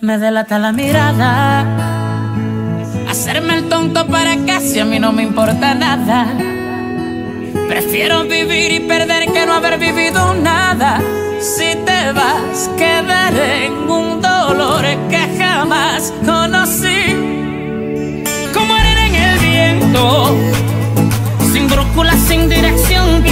me delata la mirada. Hacerme el tonto para casi a mí no me importa nada. Prefiero vivir y perder que no haber vivido nada. Si te vas, quedaré en un dolor que jamás conocí. Como arena en el viento, sin brújula, sin dirección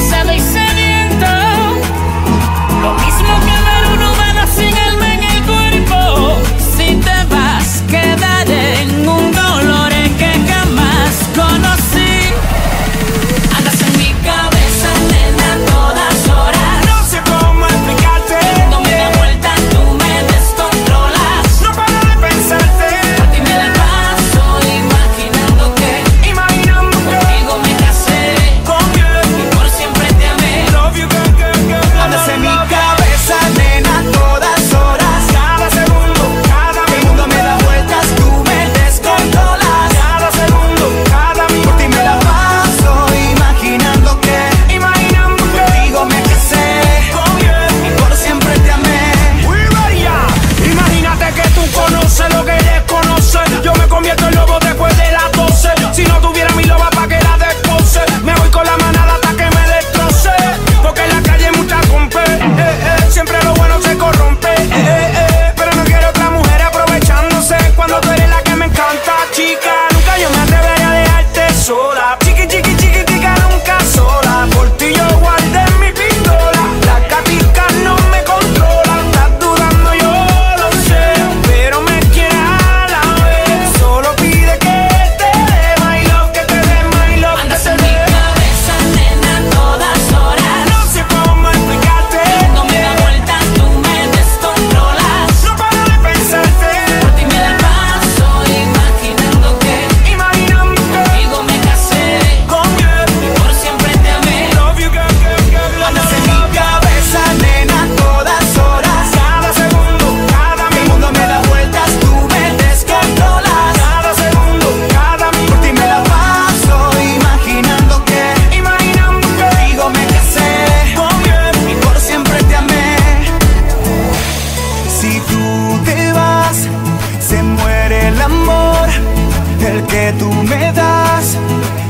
el que tú me das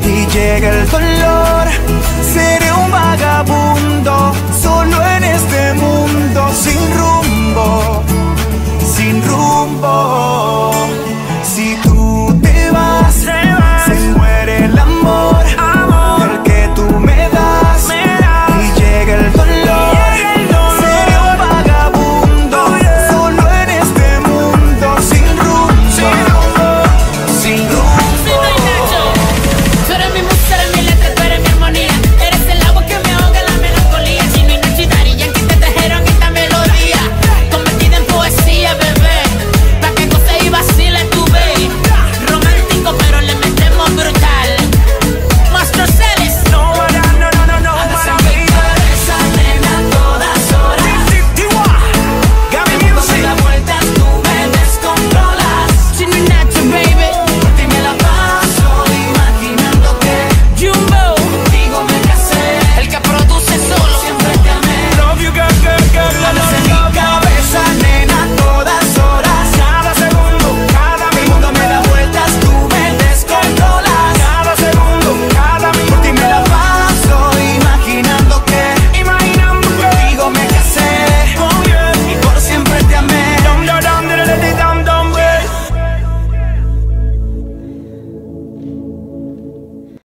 y llega el dolor, seré un vagabundo